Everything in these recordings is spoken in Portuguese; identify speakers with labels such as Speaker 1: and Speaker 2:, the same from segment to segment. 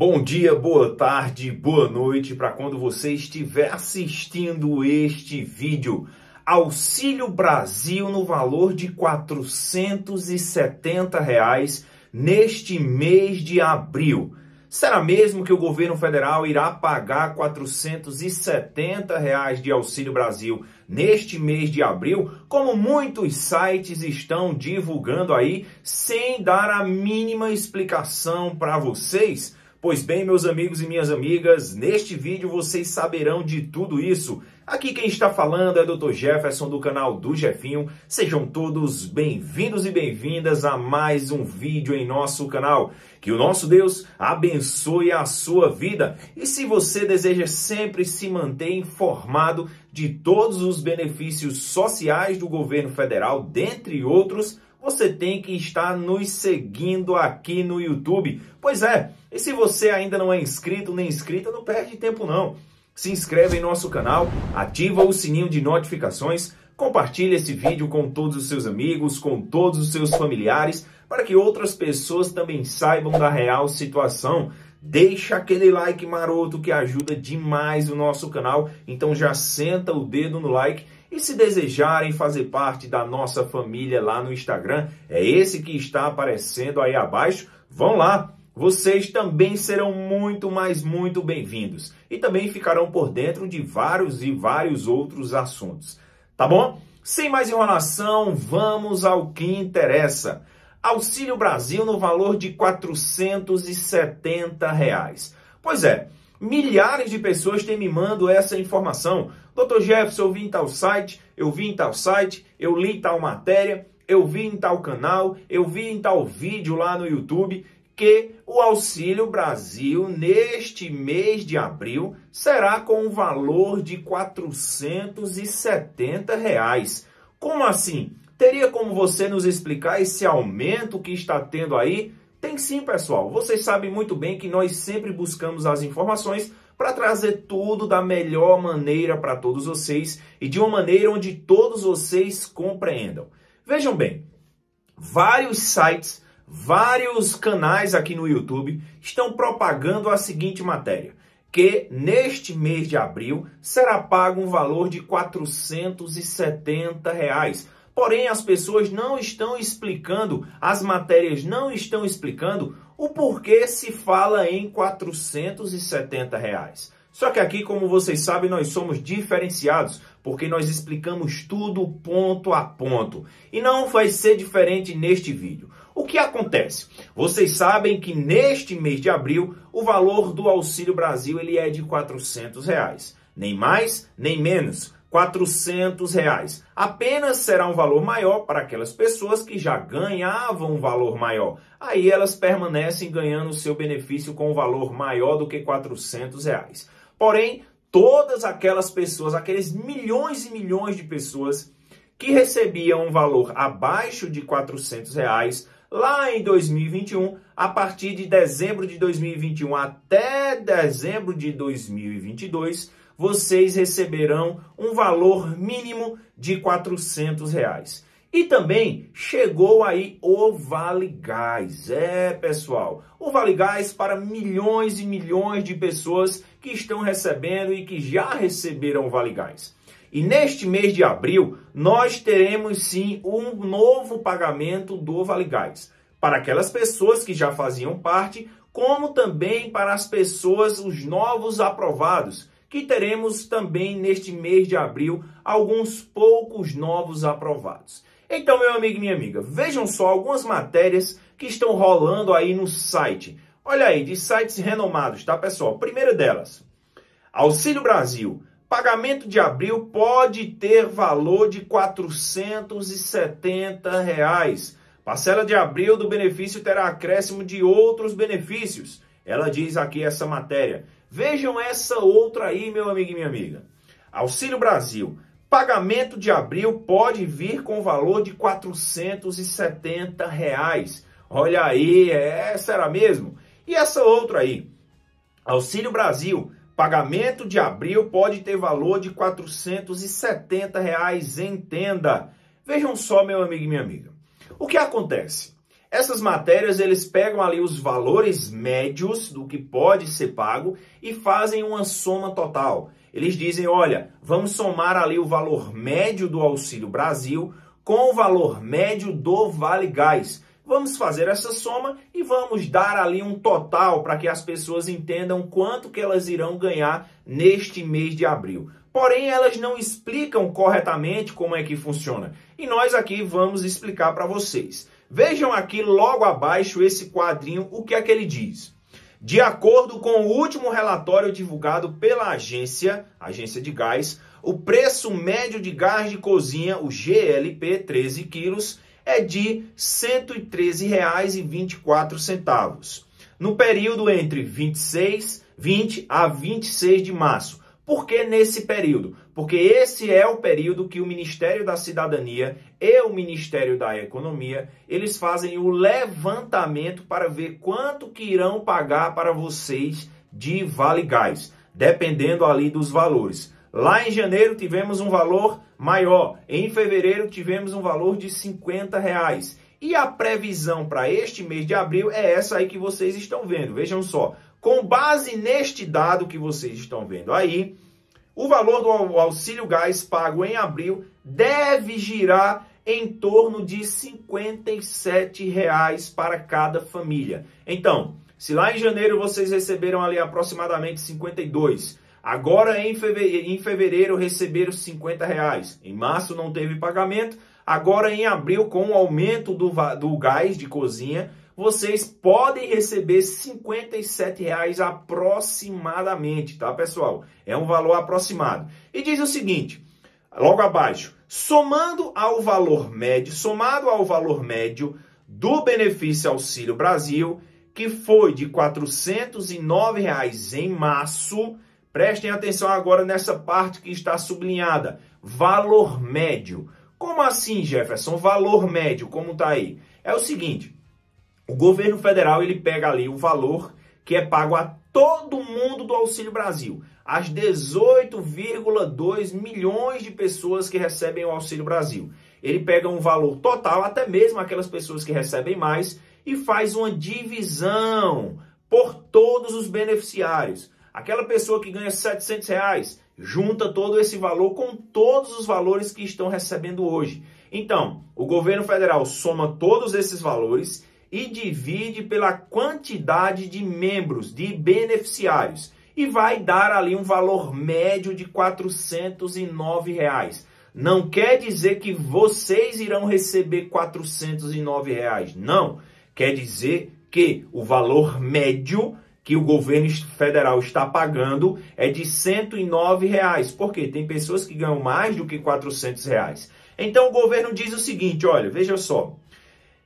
Speaker 1: Bom dia, boa tarde, boa noite para quando você estiver assistindo este vídeo. Auxílio Brasil no valor de 470 reais neste mês de abril. Será mesmo que o governo federal irá pagar 470 reais de Auxílio Brasil neste mês de abril, como muitos sites estão divulgando aí, sem dar a mínima explicação para vocês? Pois bem, meus amigos e minhas amigas, neste vídeo vocês saberão de tudo isso. Aqui quem está falando é Dr. Jefferson do canal do Jefinho. Sejam todos bem-vindos e bem-vindas a mais um vídeo em nosso canal. Que o nosso Deus abençoe a sua vida. E se você deseja sempre se manter informado de todos os benefícios sociais do governo federal, dentre outros, você tem que estar nos seguindo aqui no YouTube. Pois é, e se você ainda não é inscrito nem inscrita, não perde tempo não. Se inscreve em nosso canal, ativa o sininho de notificações, compartilhe esse vídeo com todos os seus amigos, com todos os seus familiares, para que outras pessoas também saibam da real situação. Deixa aquele like maroto que ajuda demais o nosso canal, então já senta o dedo no like e se desejarem fazer parte da nossa família lá no Instagram, é esse que está aparecendo aí abaixo, vão lá. Vocês também serão muito, mais muito bem-vindos e também ficarão por dentro de vários e vários outros assuntos. Tá bom? Sem mais enrolação, vamos ao que interessa. Auxílio Brasil no valor de 470 reais. Pois é, Milhares de pessoas têm me mandado essa informação. Doutor Jefferson, eu vi em tal site, eu vi em tal site, eu li tal matéria, eu vi em tal canal, eu vi em tal vídeo lá no YouTube que o Auxílio Brasil neste mês de abril será com um valor de 470 reais. Como assim? Teria como você nos explicar esse aumento que está tendo aí tem sim, pessoal. Vocês sabem muito bem que nós sempre buscamos as informações para trazer tudo da melhor maneira para todos vocês e de uma maneira onde todos vocês compreendam. Vejam bem, vários sites, vários canais aqui no YouTube estão propagando a seguinte matéria que neste mês de abril será pago um valor de 470 reais Porém, as pessoas não estão explicando, as matérias não estão explicando o porquê se fala em 470 reais. Só que aqui, como vocês sabem, nós somos diferenciados, porque nós explicamos tudo ponto a ponto. E não vai ser diferente neste vídeo. O que acontece? Vocês sabem que neste mês de abril, o valor do Auxílio Brasil ele é de 400 reais. Nem mais, nem menos. 400 reais. Apenas será um valor maior para aquelas pessoas que já ganhavam um valor maior. Aí elas permanecem ganhando seu benefício com um valor maior do que 400 reais. Porém, todas aquelas pessoas, aqueles milhões e milhões de pessoas que recebiam um valor abaixo de 400 reais lá em 2021, a partir de dezembro de 2021 até dezembro de 2022, vocês receberão um valor mínimo de 400 reais. E também chegou aí o Vale Gás. É, pessoal, o Vale Gás para milhões e milhões de pessoas que estão recebendo e que já receberam o Vale Gás. E neste mês de abril, nós teremos sim um novo pagamento do Vale Gás. Para aquelas pessoas que já faziam parte, como também para as pessoas, os novos aprovados, que teremos também neste mês de abril alguns poucos novos aprovados. Então, meu amigo e minha amiga, vejam só algumas matérias que estão rolando aí no site. Olha aí, de sites renomados, tá, pessoal? Primeira delas, Auxílio Brasil. Pagamento de abril pode ter valor de 470 reais. Parcela de abril do benefício terá acréscimo de outros benefícios. Ela diz aqui essa matéria. Vejam essa outra aí, meu amigo e minha amiga. Auxílio Brasil. Pagamento de abril pode vir com valor de 470 reais. Olha aí, é, será mesmo? E essa outra aí. Auxílio Brasil. Pagamento de abril pode ter valor de 470 reais, entenda. Vejam só, meu amigo e minha amiga. O que acontece? Essas matérias eles pegam ali os valores médios do que pode ser pago e fazem uma soma total. Eles dizem, olha, vamos somar ali o valor médio do Auxílio Brasil com o valor médio do Vale Gás. Vamos fazer essa soma e vamos dar ali um total para que as pessoas entendam quanto que elas irão ganhar neste mês de abril. Porém, elas não explicam corretamente como é que funciona. E nós aqui vamos explicar para vocês. Vejam aqui logo abaixo esse quadrinho, o que é que ele diz. De acordo com o último relatório divulgado pela agência, agência de gás, o preço médio de gás de cozinha, o GLP 13 quilos, é de R$ 113,24 no período entre 26, 20 a 26 de março. Por que nesse período? Porque esse é o período que o Ministério da Cidadania e o Ministério da Economia, eles fazem o levantamento para ver quanto que irão pagar para vocês de Vale Gás, dependendo ali dos valores. Lá em janeiro tivemos um valor maior, em fevereiro tivemos um valor de 50 reais. E a previsão para este mês de abril é essa aí que vocês estão vendo. Vejam só, com base neste dado que vocês estão vendo aí, o valor do auxílio gás pago em abril deve girar em torno de 57 reais para cada família. Então, se lá em janeiro vocês receberam ali aproximadamente 52, agora em fevereiro, em fevereiro receberam 50 reais, em março não teve pagamento, agora em abril com o aumento do, do gás de cozinha, vocês podem receber 57 reais aproximadamente, tá, pessoal? É um valor aproximado. E diz o seguinte, logo abaixo, somando ao valor médio, somado ao valor médio do benefício Auxílio Brasil, que foi de 409 reais em março, prestem atenção agora nessa parte que está sublinhada, valor médio. Como assim, Jefferson? Valor médio, como está aí? É o seguinte, o governo federal ele pega ali o valor que é pago a todo mundo do Auxílio Brasil, as 18,2 milhões de pessoas que recebem o Auxílio Brasil. Ele pega um valor total, até mesmo aquelas pessoas que recebem mais, e faz uma divisão por todos os beneficiários. Aquela pessoa que ganha 700 reais, junta todo esse valor com todos os valores que estão recebendo hoje. Então, o governo federal soma todos esses valores e divide pela quantidade de membros, de beneficiários, e vai dar ali um valor médio de 409 reais. Não quer dizer que vocês irão receber 409 reais. Não. Quer dizer que o valor médio que o governo federal está pagando é de 109 reais. Porque tem pessoas que ganham mais do que 400 reais. Então o governo diz o seguinte, olha, veja só.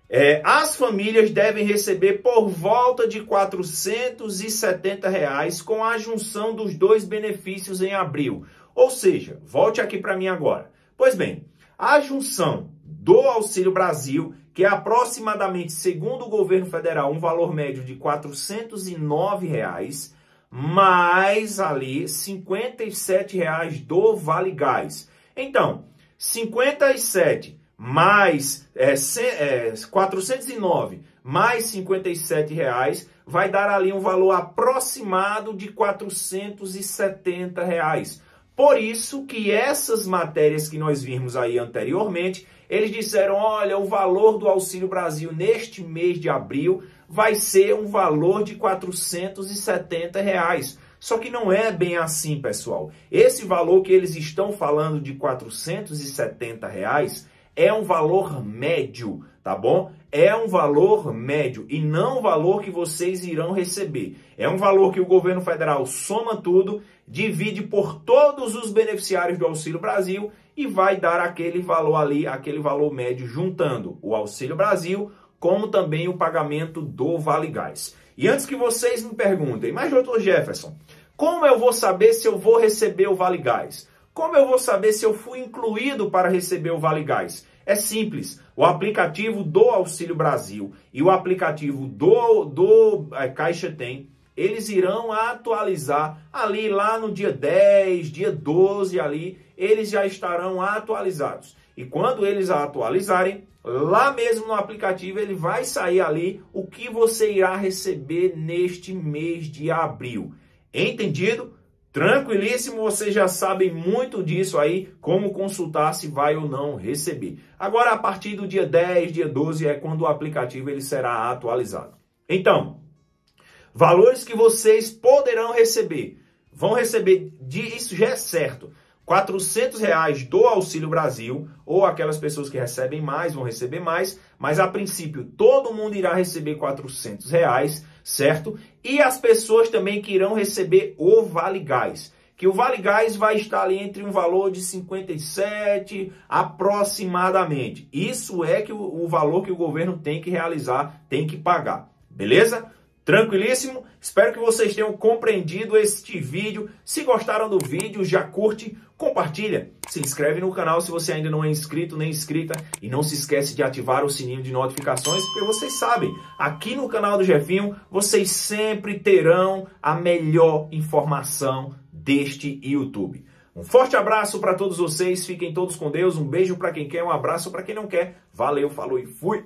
Speaker 1: É, as famílias devem receber por volta de 470 reais com a junção dos dois benefícios em abril. Ou seja, volte aqui para mim agora. Pois bem, a junção do Auxílio Brasil, que é aproximadamente, segundo o governo federal, um valor médio de 409 reais, mais ali 57 reais do Vale Gás. Então, 57 mais é, é, 409 mais 57 reais vai dar ali um valor aproximado de 470 reais. Por isso que essas matérias que nós vimos aí anteriormente, eles disseram, olha, o valor do Auxílio Brasil neste mês de abril vai ser um valor de 470 reais. Só que não é bem assim, pessoal. Esse valor que eles estão falando de 470 reais é um valor médio, tá bom? É um valor médio e não o valor que vocês irão receber. É um valor que o governo federal soma tudo, divide por todos os beneficiários do Auxílio Brasil e vai dar aquele valor ali, aquele valor médio, juntando o Auxílio Brasil como também o pagamento do Vale Gás. E antes que vocês me perguntem, mas doutor Jefferson, como eu vou saber se eu vou receber o Vale Gás? Como eu vou saber se eu fui incluído para receber o Vale Gás? É simples. O aplicativo do Auxílio Brasil e o aplicativo do, do é, Caixa Tem, eles irão atualizar ali lá no dia 10, dia 12 ali, eles já estarão atualizados. E quando eles atualizarem, lá mesmo no aplicativo ele vai sair ali o que você irá receber neste mês de abril. Entendido? Tranquilíssimo, vocês já sabem muito disso aí, como consultar se vai ou não receber. Agora, a partir do dia 10, dia 12, é quando o aplicativo ele será atualizado. Então, valores que vocês poderão receber. Vão receber, isso já é certo, 400 reais do Auxílio Brasil, ou aquelas pessoas que recebem mais vão receber mais, mas a princípio todo mundo irá receber 400 reais, certo? E as pessoas também que irão receber o Vale Gás, que o Vale Gás vai estar ali entre um valor de 57 aproximadamente. Isso é que o, o valor que o governo tem que realizar, tem que pagar, beleza? Tranquilíssimo? Espero que vocês tenham compreendido este vídeo. Se gostaram do vídeo, já curte, compartilha, se inscreve no canal se você ainda não é inscrito nem inscrita e não se esquece de ativar o sininho de notificações, porque vocês sabem, aqui no canal do Jefinho, vocês sempre terão a melhor informação deste YouTube. Um forte abraço para todos vocês, fiquem todos com Deus, um beijo para quem quer, um abraço para quem não quer. Valeu, falou e fui!